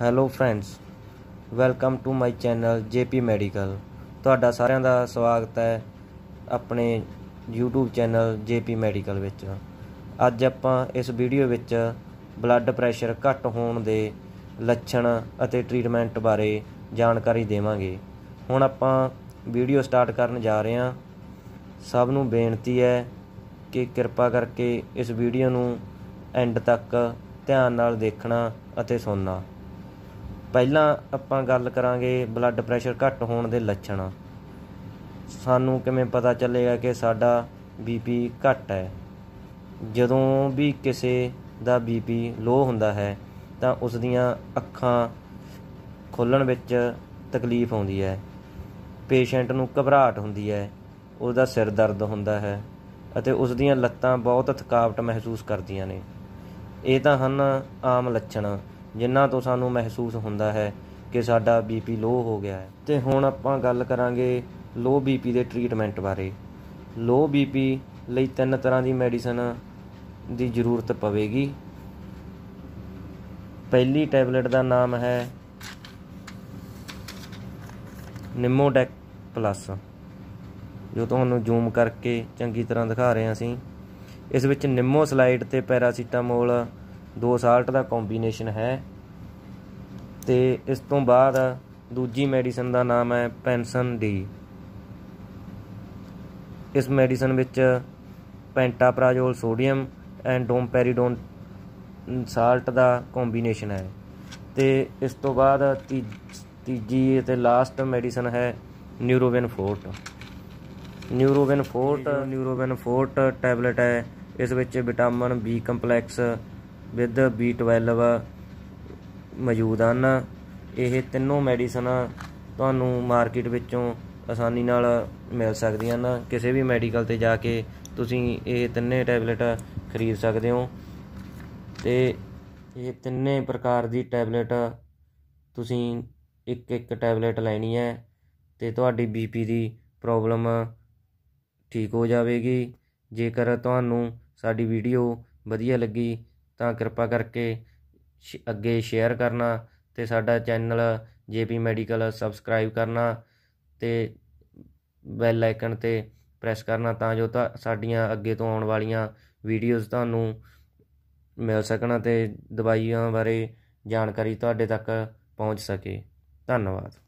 Hello friends welcome to my channel JP medical ਤੁਹਾਡਾ ਸਾਰਿਆਂ ਦਾ ਸਵਾਗਤ ਹੈ ਆਪਣੇ YouTube ਚੈਨਲ ਜੇਪੀ ਮੈਡੀਕਲ ਵਿੱਚ। ਅੱਜ ਆਪਾਂ ਇਸ ਵੀਡੀਓ ਵਿੱਚ ਬਲੱਡ ਪ੍ਰੈਸ਼ਰ ਘੱਟ ਹੋਣ ਦੇ ਲੱਛਣ ਅਤੇ ਟ੍ਰੀਟਮੈਂਟ ਬਾਰੇ ਜਾਣਕਾਰੀ ਦੇਵਾਂਗੇ। ਹੁਣ ਆਪਾਂ ਵੀਡੀਓ ਸਟਾਰਟ ਕਰਨ ਜਾ ਰਹੇ ਹਾਂ। ਸਭ ਨੂੰ ਬੇਨਤੀ ਹੈ ਕਿ ਕਿਰਪਾ ਕਰਕੇ ਇਸ ਵੀਡੀਓ ਨੂੰ ਐਂਡ ਤੱਕ ਧਿਆਨ ਨਾਲ ਦੇਖਣਾ ਅਤੇ ਸੁਣਨਾ। ਪਹਿਲਾਂ ਆਪਾਂ ਗੱਲ ਕਰਾਂਗੇ ਬਲੱਡ ਪ੍ਰੈਸ਼ਰ ਘੱਟ ਹੋਣ ਦੇ ਲੱਛਣ। ਸਾਨੂੰ ਕਿਵੇਂ ਪਤਾ ਚੱਲੇਗਾ ਕਿ ਸਾਡਾ ਬੀਪੀ ਘੱਟ ਹੈ? ਜਦੋਂ ਵੀ ਕਿਸੇ ਦਾ ਬੀਪੀ ਲੋ ਹੁੰਦਾ ਹੈ, ਤਾਂ ਉਸ ਦੀਆਂ ਅੱਖਾਂ ਖੋਲਣ ਵਿੱਚ ਤਕਲੀਫ ਆਉਂਦੀ ਹੈ। ਪੇਸ਼ੈਂਟ ਨੂੰ ਘਬਰਾਹਟ ਹੁੰਦੀ ਹੈ, ਉਹਦਾ ਸਿਰ ਦਰਦ ਹੁੰਦਾ ਹੈ ਅਤੇ ਉਸ ਦੀਆਂ ਲੱਤਾਂ ਬਹੁਤ ਥਕਾਵਟ ਮਹਿਸੂਸ ਕਰਦੀਆਂ ਨੇ। ਇਹ ਤਾਂ ਹਨ ਆਮ ਲੱਛਣ। ਜਿਨ੍ਹਾਂ ਤੋਂ ਸਾਨੂੰ ਮਹਿਸੂਸ ਹੁੰਦਾ ਹੈ ਕਿ ਸਾਡਾ ਬੀਪੀ ਲੋ ਹੋ ਗਿਆ ਹੈ। ਤੇ ਹੁਣ ਆਪਾਂ ਗੱਲ ਕਰਾਂਗੇ ਲੋ ਬੀਪੀ ਦੇ ਟ੍ਰੀਟਮੈਂਟ ਬਾਰੇ। ਲੋ ਬੀਪੀ ਲਈ ਤਿੰਨ ਤਰ੍ਹਾਂ ਦੀ ਮੈਡੀਸਨ ਦੀ ਜ਼ਰੂਰਤ ਪਵੇਗੀ। ਪਹਿਲੀ ਟੈਬਲੇਟ ਦਾ ਨਾਮ ਹੈ ਨਿਮੋਡੈਕ ਪਲੱਸ। ਜੋ ਤੁਹਾਨੂੰ ਜ਼ੂਮ ਕਰਕੇ ਚੰਗੀ ਤਰ੍ਹਾਂ ਦਿਖਾ ਰਹੇ ਹਾਂ ਅਸੀਂ। ਇਸ ਵਿੱਚ ਨਿੰਮੋ ਸਲਾਈਡ ਤੇ ਪੈਰਾਸੀਟਾਮੋਲ ਦੋ ਸਾਲਟ ਦਾ ਕੰਬੀਨੇਸ਼ਨ ਹੈ। ਤੇ ਇਸ ਤੋਂ ਬਾਅਦ ਦੂਜੀ ਮੈਡੀਸਨ ਦਾ ਨਾਮ ਹੈ ਪੈਨਸਨ ਡੀ। ਇਸ ਮੈਡੀਸਨ ਵਿੱਚ pantoprazole sodium and domperidone salt the combination ਹੈ। ਤੇ ਇਸ ਤੋਂ ਬਾਅਦ ਤੀਜੀ ਅਤੇ ਲਾਸਟ ਮੈਡੀਸਨ ਹੈ Neurovin forte Neurovin forte Neurovin forte tablet ਹੈ। ਇਸ ਵਿੱਚ vitamin B complex with B12 ਮੌਜੂਦ ਹਨ। ਇਹ ਤਿੰਨੋਂ ਮੈਡੀਸਨ ਤੁਹਾਨੂੰ ਮਾਰਕੀਟ ਵਿੱਚੋਂ ਆਸਾਨੀ ਨਾਲ ਮਿਲ ਸਕਦੀਆਂ ਹਨ। ਕਿਸੇ ਵੀ ਮੈਡੀਕਲ ਤੇ ਜਾ ਕੇ ਤੁਸੀਂ ਇਹ ਤਿੰਨੇ ਟੈਬਲੇਟ ਖਰੀਦ ਸਕਦੇ ਹੋ। ਤੇ ਇਹ ਤਿੰਨੇ ਪ੍ਰਕਾਰ ਦੀ ਟੈਬਲੇਟ ਤੁਸੀਂ ਇੱਕ ਇੱਕ ਟੈਬਲੇਟ ਲੈਣੀ ਹੈ ਤੇ ਤੁਹਾਡੀ ਬੀਪੀ ਦੀ ਪ੍ਰੋਬਲਮ ਠੀਕ ਹੋ ਜਾਵੇਗੀ। ਜੇਕਰ ਤੁਹਾਨੂੰ ਸਾਡੀ ਵੀਡੀਓ ਵਧੀਆ ਲੱਗੀ ਤਾਂ ਕਿਰਪਾ ਕਰਕੇ ਅੱਗੇ ਸ਼ੇਅਰ ਕਰਨਾ ਤੇ ਸਾਡਾ ਚੈਨਲ ਜੇਪੀ ਮੈਡੀਕਲ ਸਬਸਕ੍ਰਾਈਬ ਕਰਨਾ ਤੇ ਬੈਲ ਆਈਕਨ ਤੇ ਪ੍ਰੈਸ ਕਰਨਾ ਤਾਂ ਜੋ ਸਾਡੀਆਂ ਅੱਗੇ ਤੋਂ ਆਉਣ ਵਾਲੀਆਂ ਵੀਡੀਓਜ਼ ਤੁਹਾਨੂੰ ਮਿਲ ਸਕਣ ਤੇ ਦਵਾਈਆਂ ਬਾਰੇ ਜਾਣਕਾਰੀ ਤੁਹਾਡੇ ਤੱਕ ਪਹੁੰਚ ਸਕੇ। ਧੰਨਵਾਦ।